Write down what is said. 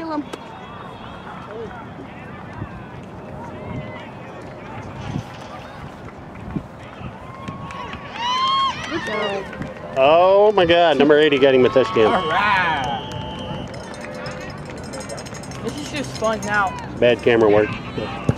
Kill him. Oh my god, number 80 getting him a. Alright. This is just fun now. Bad camera work.